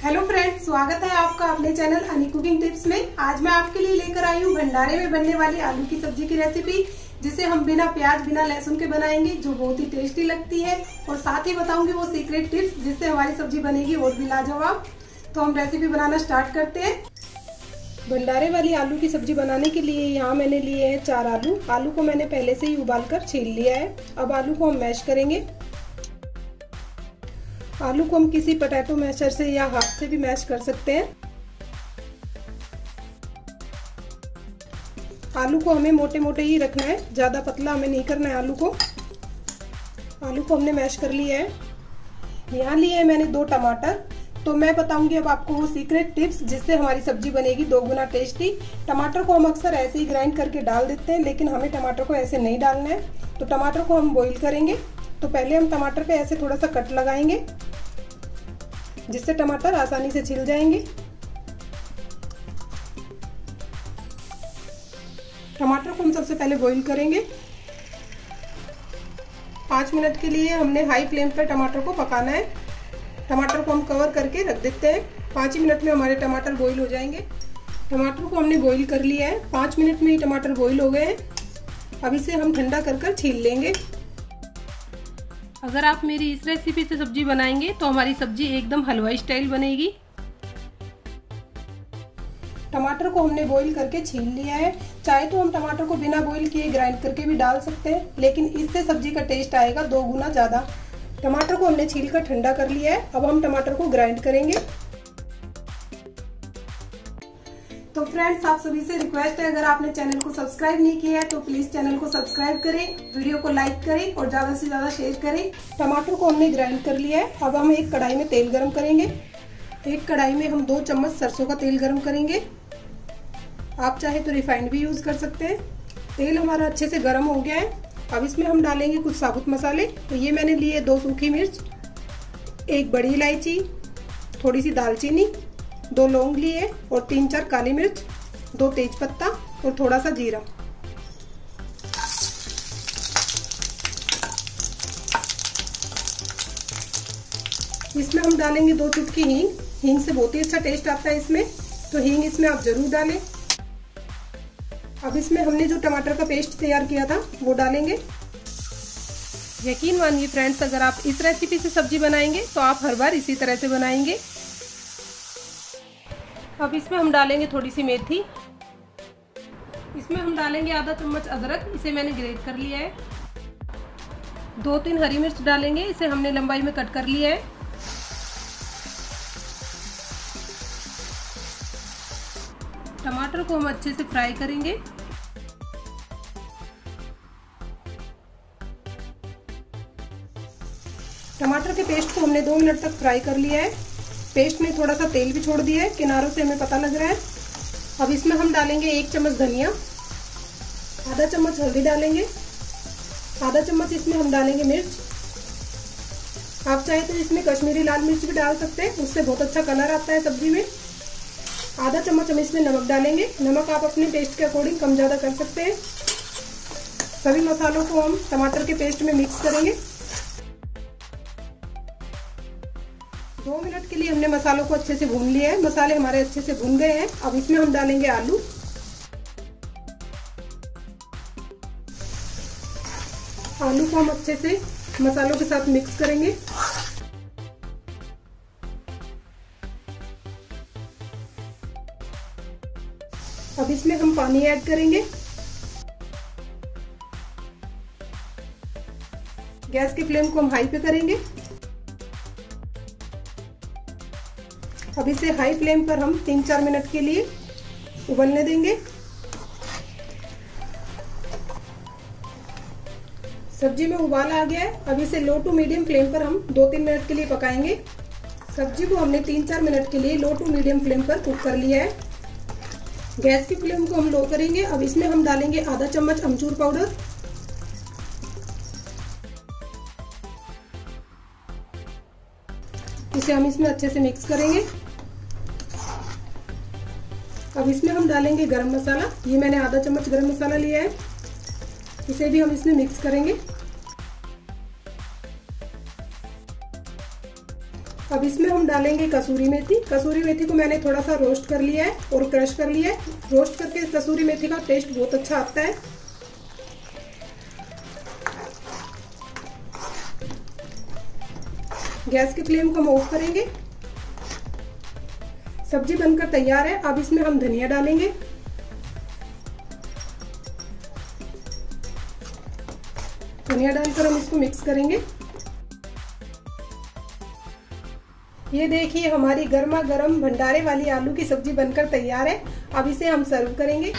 Hello friends, स्वागत है आपका अपने चैनल अनी कुकिंग टिप्स में। आज मैं आपके लिए लेकर आई हूँ भंडारे में बनने वाली आलू की सब्ज़ी की रेसिपी जिसे हम बिना प्याज, बिना लहसुन के बनाएँगे, जो बहुत ही टेस्टी लगती है। और साथ ही बताऊँगी वो सीक्रेट टिप्स जिससे हमारी सब्ज़ी बनेगी और भी लाजवाब। तो हम रेसिपी बनाना स्टार्ट करते हैं। भंडारे वाली आलू की सब्ज़ी बनाने के लिए यहाँ मैंने लिए हैं चार आलू। आलू को मैंने पहले से ही उबाल कर छील लिया है। अब आलू को हम मैश करेंगे। आलू को हम किसी पटैटो मैशर से या हाथ से भी मैश कर सकते हैं। आलू को हमें मोटे मोटे ही रखना है, ज़्यादा पतला हमें नहीं करना है आलू को। आलू को हमने मैश कर लिया है। यहाँ लिए है मैंने दो टमाटर। तो मैं बताऊँगी अब आपको वो सीक्रेट टिप्स जिससे हमारी सब्ज़ी बनेगी दो गुना टेस्टी टमाटर को हम अक्सर ऐसे ही ग्राइंड करके डाल देते हैं, लेकिन हमें टमाटर को ऐसे नहीं डालना है। तो टमाटर को हम बॉईल करेंगे। तो पहले हम टमाटर पे ऐसे थोड़ा सा कट लगाएँगे। जिससे टमाटर आसानी से छिल जाएँगे। टमाटर को हम सबसे पहले बॉईल करेंगे। पाँच मिनट के लिए हमने हाई फ्लेम पर टमाटर को पकाना है। टमाटर को हम कवर करके रख देते हैं। पाँच ही मिनट में हमारे टमाटर बॉईल हो जाएँगे। टमाटर को हमने बॉईल कर लिया है। पाँच मिनट में ही टमाटर बॉईल हो गए हैं। अब इसे हम ठंडा कर कर छील लेंगे। अगर आप मेरी इस रेसिपी से सब्ज़ी बनाएँगे तो हमारी सब्ज़ी एकदम हलवाई स्टाइल बनेगी। टमाटर को हमने बॉईल करके छील लिया है। चाहे तो हम टमाटर को बिना बॉईल किए ग्राइंड करके भी डाल सकते हैं, लेकिन इससे सब्ज़ी का टेस्ट आएगा दो गुना ज़्यादा। टमाटर को हमने छील कर ठंडा कर लिया है। अब हम टमाटर को ग्राइंड करेंगे। तो फ्रेंड्स आप सभी से रिक्वेस्ट है, अगर आपने चैनल को सब्सक्राइब नहीं किया है तो प्लीज़ चैनल को सब्सक्राइब करें वीडियो को लाइक करें और ज़्यादा से ज़्यादा शेयर करें। टमाटर को हमने ग्राइंड कर लिया है। अब हम एक कढ़ाई में तेल गरम करेंगे। एक कढ़ाई में हम दो चम्मच सरसों का तेल गरम करेंगे। आप चाहे तो रिफाइंड भी यूज़ कर सकते हैं। तेल हमारा अच्छे से गर्म हो गया है। अब इसमें हम डालेंगे कुछ साबुत मसाले। तो ये मैंने लिए दो सूखी मिर्च, एक बड़ी इलायची, थोड़ी सी दालचीनी दो लौंग लिए और तीन चार काली मिर्च, दो तेज पत्ता और थोड़ा सा जीरा। इसमें हम डालेंगे दो चुटकी हींग। हींग से बहुत ही अच्छा टेस्ट आता है इसमें। तो हींग इसमें आप ज़रूर डालें। अब इसमें हमने जो टमाटर का पेस्ट तैयार किया था, वो डालेंगे। यकीन मानिए फ्रेंड्स, अगर आप इस रेसिपी से सब्ज़ी बनाएँगे तो आप हर बार इसी तरह से बनाएँगे। अब इसमें हम डालेंगे थोड़ी सी मेथी। इसमें हम डालेंगे आधा चम्मच अदरक, इसे मैंने ग्रेट कर लिया है। दो तीन हरी मिर्च डालेंगे, इसे हमने लंबाई में कट कर लिया है। टमाटर को हम अच्छे से फ्राई करेंगे। टमाटर के पेस्ट को हमने दो मिनट तक फ्राई कर लिया है। पेस्ट में थोड़ा सा तेल भी छोड़ दिया है, किनारों से हमें पता लग रहा है। अब इसमें हम डालेंगे एक चम्मच धनिया, आधा चम्मच हल्दी डालेंगे, आधा चम्मच इसमें हम डालेंगे मिर्च। आप चाहे तो इसमें कश्मीरी लाल मिर्च भी डाल सकते हैं, उससे बहुत अच्छा कलर आता है सब्ज़ी में। आधा चम्मच हम इसमें नमक डालेंगे। नमक आप अपने टेस्ट के अकॉर्डिंग कम ज़्यादा कर सकते हैं। सभी मसालों को हम टमाटर के पेस्ट में मिक्स करेंगे। दो मिनट के लिए हमने मसालों को अच्छे से भून लिया है। मसाले हमारे अच्छे से भून गए हैं। अब इसमें हम डालेंगे आलू। आलू को हम अच्छे से मसालों के साथ मिक्स करेंगे। अब इसमें हम पानी ऐड करेंगे। गैस के फ्लेम को हम हाई पे करेंगे। अब इसे हाई फ्लेम पर हम तीन चार मिनट के लिए उबलने देंगे। सब्ज़ी में उबाल आ गया है। अब इसे लो टू मीडियम फ्लेम पर हम दो तीन मिनट के लिए पकाएँगे। सब्ज़ी को हमने तीन चार मिनट के लिए लो टू मीडियम फ्लेम पर कुक कर लिया है। गैस की फ्लेम को हम लो करेंगे। अब इसमें हम डालेंगे आधा चम्मच अमचूर पाउडर इसे हम इसमें अच्छे से मिक्स करेंगे। अब इसमें हम डालेंगे गरम मसाला। ये मैंने आधा चम्मच गरम मसाला लिया है। इसे भी हम इसमें मिक्स करेंगे। अब इसमें हम डालेंगे कसूरी मेथी। कसूरी मेथी को मैंने थोड़ा सा रोस्ट कर लिया है और क्रश कर लिया है। रोस्ट करके कसूरी मेथी का टेस्ट बहुत अच्छा आता है। गैस की फ्लेम को हम ऑफ़ करेंगे। सब्ज़ी बनकर तैयार है, अब इसमें हम धनिया डालेंगे। धनिया डालकर हम इसको मिक्स करेंगे। ये देखिए, हमारी गर्मा गर्म भंडारे वाली आलू की सब्ज़ी बनकर तैयार है। अब इसे हम सर्व करेंगे।